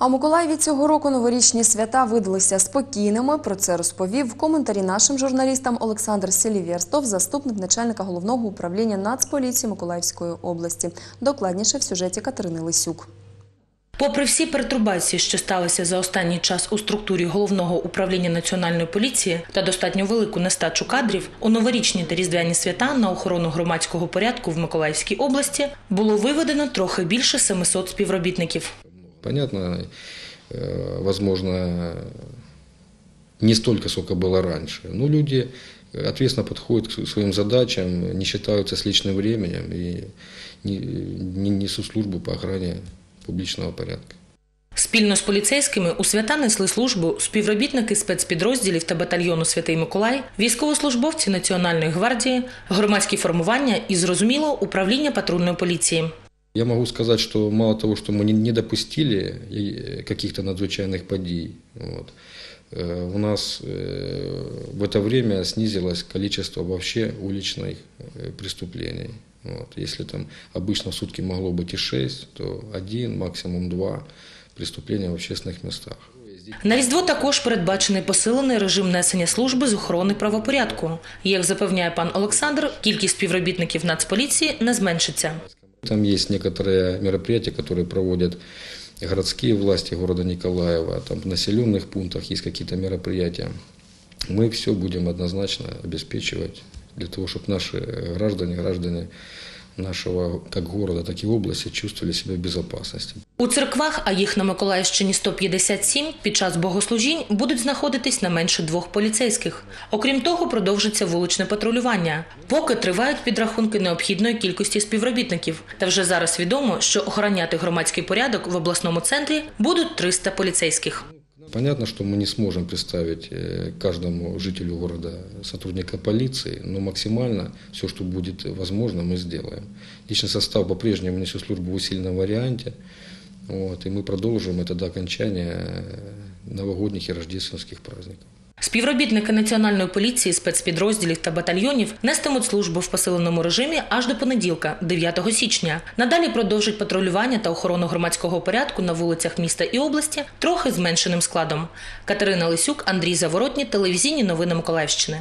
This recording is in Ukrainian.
А Миколаєві цього року новорічні свята видалися спокійними. Про це розповів в коментарі нашим журналістам Олександр Селіверстов, заступник начальника головного управління Нацполіції Миколаївської області. Докладніше в сюжеті Катерини Лисюк. Попри всі пертурбації, що сталися за останній час у структурі головного управління національної поліції та достатньо велику нестачу кадрів, у новорічні та різдвяні свята на охорону громадського порядку в Миколаївській області було виведено трохи більше 700 співробітників. Понятно, э, возможно, не столько, сколько было раньше. Но люди ответственно подходят к своим задачам, не считаются с личным временем и не- не несут службу по охране публичного порядка. Спільно з поліцейськими у свята несли службу співробітники спецпідрозділів та батальйону Святий Миколай, військовослужбовці Національної гвардії, громадські формування і, зрозуміло, управління патрульної поліції. Я могу сказать, что мало того, что мы не- не допустили э, каких-то надзвычайных подій, вот, э, у нас э, в это время снизилось количество вообще уличных э, преступлений. Вот. Если там обычно в сутки могло быть и 6, то один, максимум два преступления в общественных местах. На Різдво також передбачений посилений режим несення служби з охорони правопорядку. Як запевняє пан Олександр, кількість співробітників Нацполіції не зменшиться. Там есть некоторые мероприятия, которые проводят городские власти города Николаева, там в населенных пунктах есть какие-то мероприятия. Мы все будем однозначно обеспечивать для того, чтобы наши граждане, граждане нашего как города, так и области чувствовали себя в безопасности. У церквах, а їх на Миколаївщині 157, під час богослужінь будуть знаходитись не менше двох поліцейських. Окрім того, продовжиться вуличне патрулювання. Поки тривають підрахунки необхідної кількості співробітників. Та вже зараз відомо, що охороняти громадський порядок в обласному центрі будуть 300 поліцейських. Понятно, что мы не сможем представить э, каждому жителю города сотрудника полиции, но максимально все, что будет возможно, мы сделаем. Личный состав по-прежнему несет службу в усиленном варианте, вот, и мы продолжим это до окончания э, новогодних и рождественских праздников. Співробітники національної поліції, спецпідрозділів та батальйонів нестимуть службу в посиленому режимі аж до понеділка, 9 січня. Надалі продовжать патрулювання та охорону громадського порядку на вулицях міста і області трохи зменшеним складом. Катерина Лисюк, Андрій Заворотні, телевізійні новини Миколаївщини.